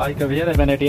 आज का भैया मैंने टी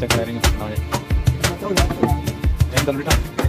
declaring his knowledge. Then the return.